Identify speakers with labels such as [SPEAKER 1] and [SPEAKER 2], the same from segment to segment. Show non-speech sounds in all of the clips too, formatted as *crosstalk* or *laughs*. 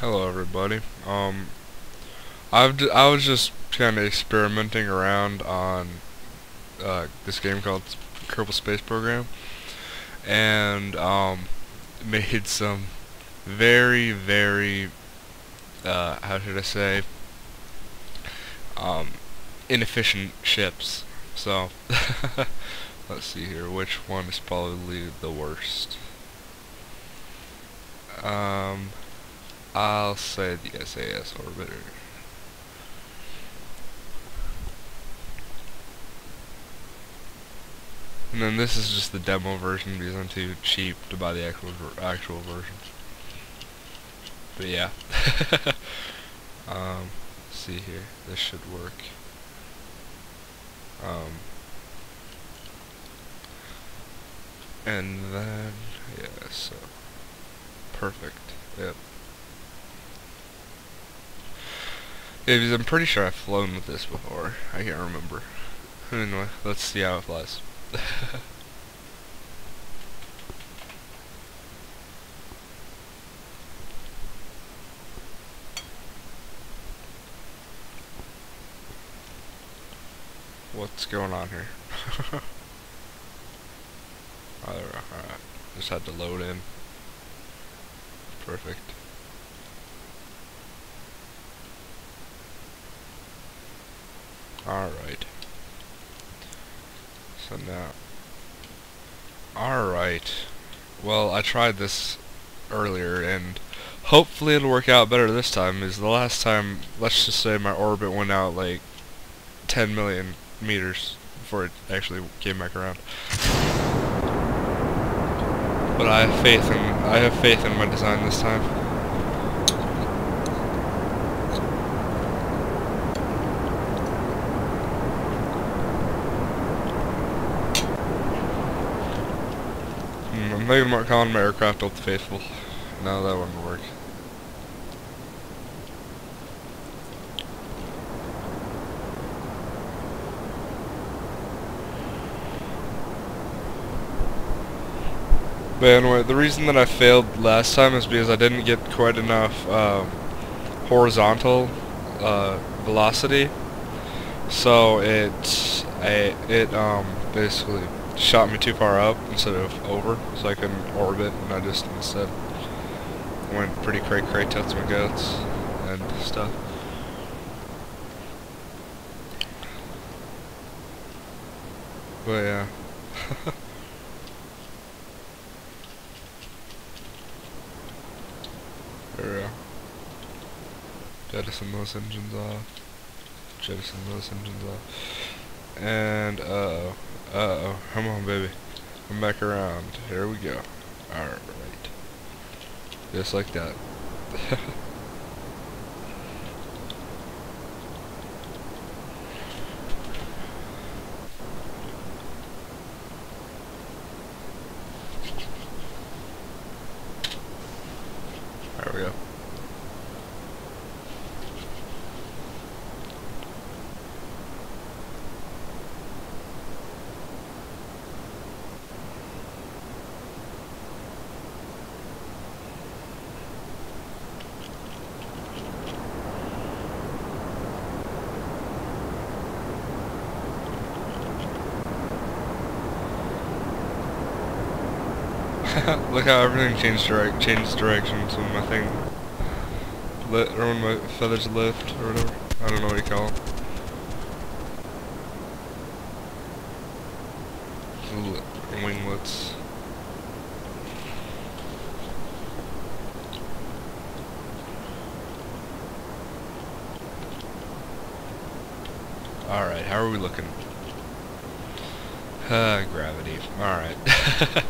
[SPEAKER 1] Hello everybody. Um, I've was just kind of experimenting around on uh, this game called Kerbal Space Program, and um, *laughs* made some very very uh, how should I say um, inefficient ships. So *laughs* let's see here, which one is probably the worst. Um, I'll say the SAS orbiter. And then this is just the demo version because I'm too cheap to buy the actual actual versions. But yeah. *laughs* um, see here. This should work. Um, and then yeah, so perfect. Yep. Yeah, I'm pretty sure I've flown with this before. I can't remember. Anyway, let's see how it flies. *laughs* What's going on here? *laughs* alright. Just had to load in. Perfect. Alright. So now... Alright. Well, I tried this earlier, and hopefully it'll work out better this time, is the last time, let's just say my orbit went out like 10 million meters before it actually came back around. But I have faith in I have faith in my design this time. I'm thinking about calling my aircraft Old Faithful. No, that wouldn't work. But anyway, the reason that I failed last time is because I didn't get quite enough um, horizontal uh, velocity. So it I, it um, basically shot me too far up instead of over, so I couldn't orbit, and I just instead went pretty cray cray totes my goats and stuff. But yeah. There we go. Jettison those engines off. Jettison those engines off. And, uh-oh. Uh-oh. Come on, baby. Come back around. Here we go. Alright. Just like that. *laughs* There we go. *laughs* Look how everything changed direct changed directions when my thing lit or when my feathers lift or whatever. I don't know what you call them. Winglets. Alright, how are we looking? Uh, gravity. Alright. *laughs*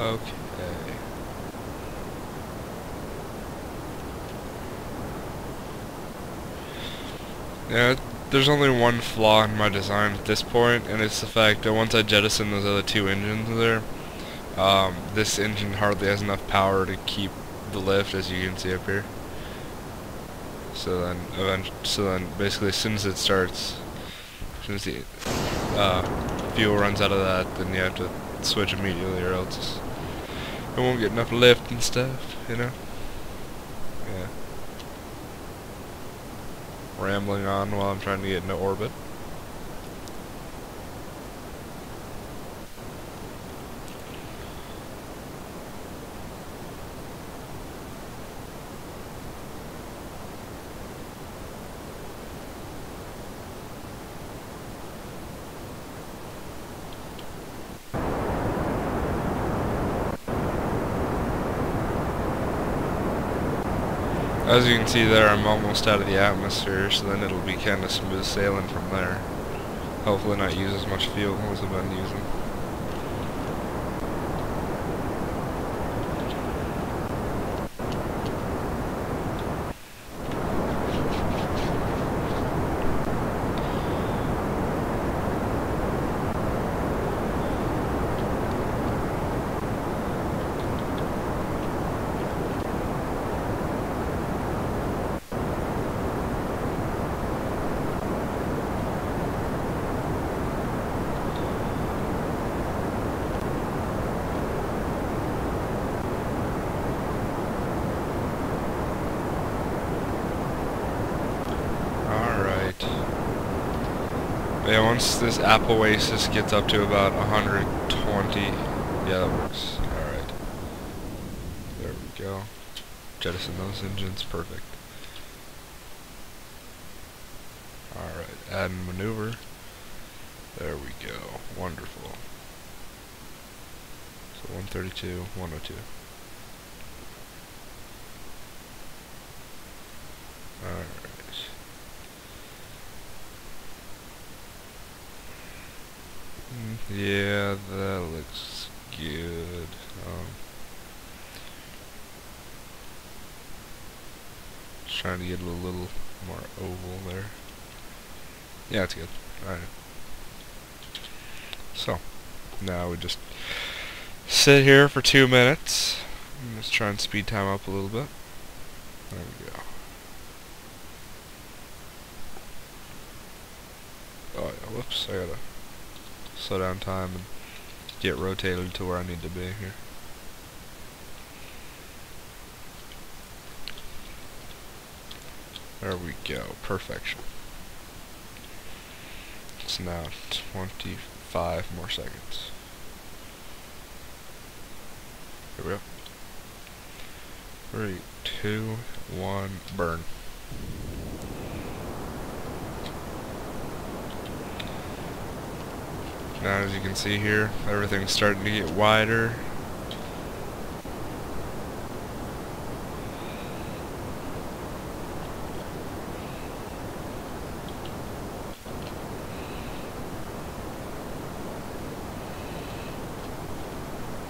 [SPEAKER 1] Okay. Yeah, there's only one flaw in my design at this point, and it's the fact that once I jettison those other two engines there, Um, this engine hardly has enough power to keep the lift, as you can see up here. So then, so then, basically, as soon as it starts, as soon as the uh, fuel runs out of that, then you have to switch immediately, or else it won't get enough lift and stuff. You know? Yeah. Rambling on while I'm trying to get into orbit. As you can see there, I'm almost out of the atmosphere, so then it'll be kind of smooth sailing from there. Hopefully not use as much fuel as I've been using. Alright. Yeah, once this apoapsis gets up to about 120, yeah, that works. Alright. There we go. Jettison those engines, perfect. Alright, add and maneuver. There we go. Wonderful. So 132, 102. Alright. Yeah, that looks good. Um, trying to get a little more oval there. Yeah, it's good. Alright. So, now we just sit here for two minutes. Let's try and speed time up a little bit. There we go. Oh yeah, whoops, I gotta slow down time and get rotated to where I need to be here. There we go, perfection. It's now 25 more seconds. Here we go. Three, two, one, burn. Now as you can see here, everything's starting to get wider.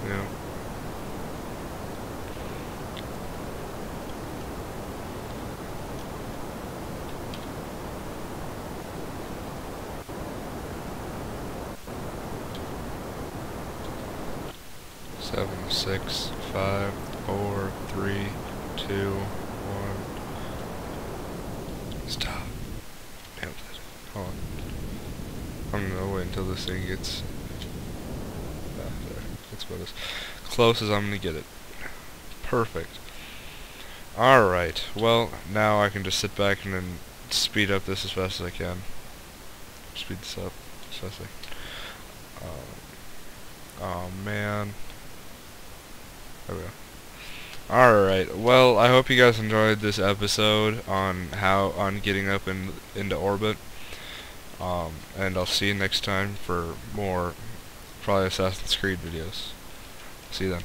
[SPEAKER 1] Yeah. Seven, six, five, four, three, two, one. Stop. Nailed it. Hold on. I'm gonna wait until this thing gets. Ah, there. That's about as close as I'm gonna get it. Perfect. Alright, well, now I can just sit back and then speed up this as fast as I can. Speed this up as fast as I can. Um, oh man. Alright, well, I hope you guys enjoyed this episode on how, on getting up in, into orbit. Um, and I'll see you next time for more, probably Assassin's Creed videos. See you then.